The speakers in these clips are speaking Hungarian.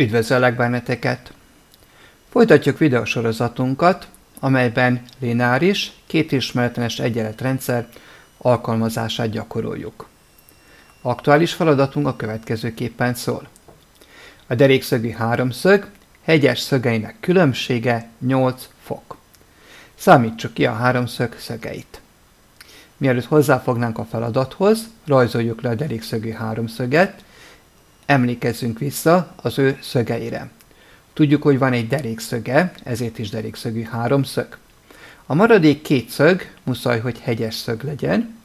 Üdvözöllek benneteket! Folytatjuk videósorozatunkat, amelyben lineáris, kétismeretlenes egyenletrendszer alkalmazását gyakoroljuk. Aktuális feladatunk a következőképpen szól. A derékszögű háromszög hegyes szögeinek különbsége 8 fok. Számítsuk ki a háromszög szögeit. Mielőtt hozzáfognánk a feladathoz, rajzoljuk le a derékszögű háromszöget, emlékezzünk vissza az ő szögeire. Tudjuk, hogy van egy derékszöge, ezért is derékszögű háromszög. A maradék két szög muszáj, hogy hegyes szög legyen,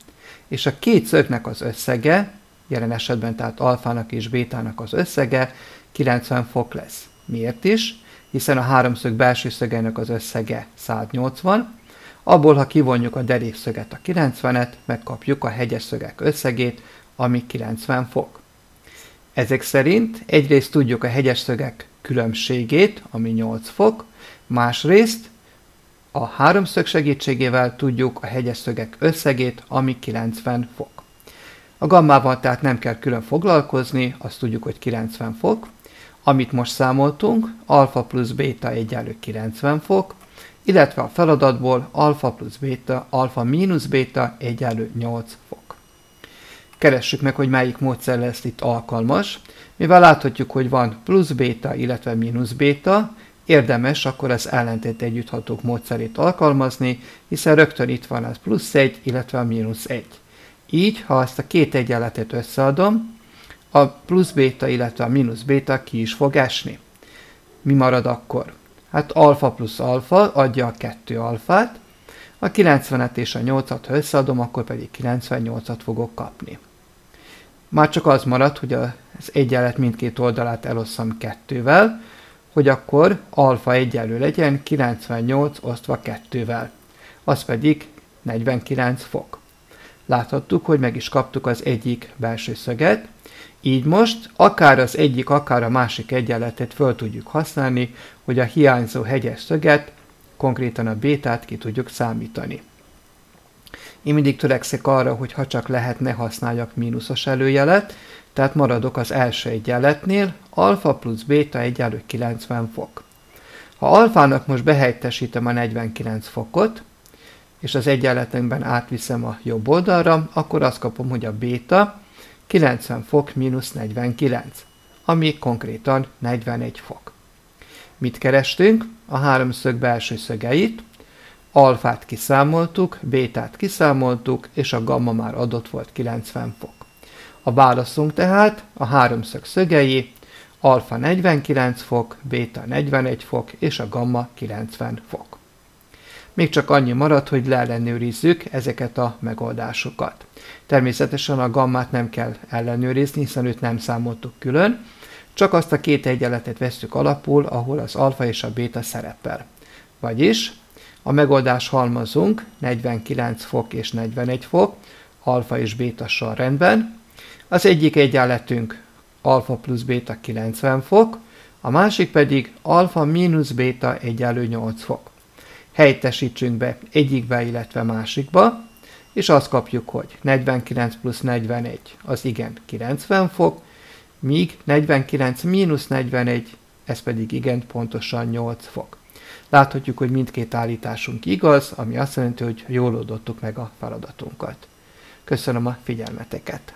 és a két szögnek az összege, jelen esetben tehát alfának és bétának az összege 90 fok lesz. Miért is? Hiszen a háromszög belső szögeinek az összege 180, abból, ha kivonjuk a derékszöget a 90-et, megkapjuk a hegyes szögek összegét, ami 90 fok. Ezek szerint egyrészt tudjuk a hegyes szögek különbségét, ami 8 fok, másrészt a háromszög segítségével tudjuk a hegyes szögek összegét, ami 90 fok. A gammával tehát nem kell külön foglalkozni, azt tudjuk, hogy 90 fok. Amit most számoltunk, alfa plusz béta egyenlő 90 fok, illetve a feladatból alfa plusz béta, alfa mínusz béta egyenlő 8 fok. Keressük meg, hogy melyik módszer lesz itt alkalmas. Mivel láthatjuk, hogy van plusz béta, illetve mínusz béta, érdemes akkor az ellentét együtthatók módszerét alkalmazni, hiszen rögtön itt van az plusz 1, illetve a mínusz 1. Így, ha ezt a két egyenletet összeadom, a plusz béta, illetve a mínusz béta ki is fog esni. Mi marad akkor? Hát alfa plusz alfa adja a 2 alfát, a 90-et és a 8-at, ha összeadom, akkor pedig 98-at fogok kapni. Már csak az marad, hogy az egyenlet mindkét oldalát elosszam kettővel, hogy akkor alfa egyenlő legyen 98 osztva kettővel. Az pedig 49 fok. Láthattuk, hogy meg is kaptuk az egyik belső szöget, így most akár az egyik, akár a másik egyenletet föl tudjuk használni, hogy a hiányzó hegyes szöget, konkrétan a bétát ki tudjuk számítani. Én mindig törekszek arra, hogy ha csak lehet, ne használjak mínuszos előjelet, tehát maradok az első egyenletnél, alfa plusz béta egyenlő 90 fok. Ha alfának most behelyettesítem a 49 fokot, és az egyenletemben átviszem a jobb oldalra, akkor azt kapom, hogy a béta 90 fok mínusz 49, ami konkrétan 41 fok. Mit kerestünk? A háromszög belső szögeit, alfát kiszámoltuk, bétát kiszámoltuk, és a gamma már adott volt 90 fok. A válaszunk tehát a háromszög szögei, alfa 49 fok, béta 41 fok, és a gamma 90 fok. Még csak annyi marad, hogy leellenőrizzük ezeket a megoldásokat. Természetesen a gammát nem kell ellenőrizni, hiszen őt nem számoltuk külön, csak azt a két egyenletet veszük alapul, ahol az alfa és a béta szerepel. Vagyis a megoldás halmazunk 49 fok és 41 fok, alfa és béta sorrendben. Az egyik egyenletünk alfa plusz béta 90 fok, a másik pedig alfa mínusz béta egyenlő 8 fok. Helytesítsünk be egyikbe, illetve másikba, és azt kapjuk, hogy 49 plusz 41 az igen 90 fok, míg 49 mínusz 41, ez pedig igen pontosan 8 fok. Láthatjuk, hogy mindkét állításunk igaz, ami azt jelenti, hogy jól oldottuk meg a feladatunkat. Köszönöm a figyelmeteket!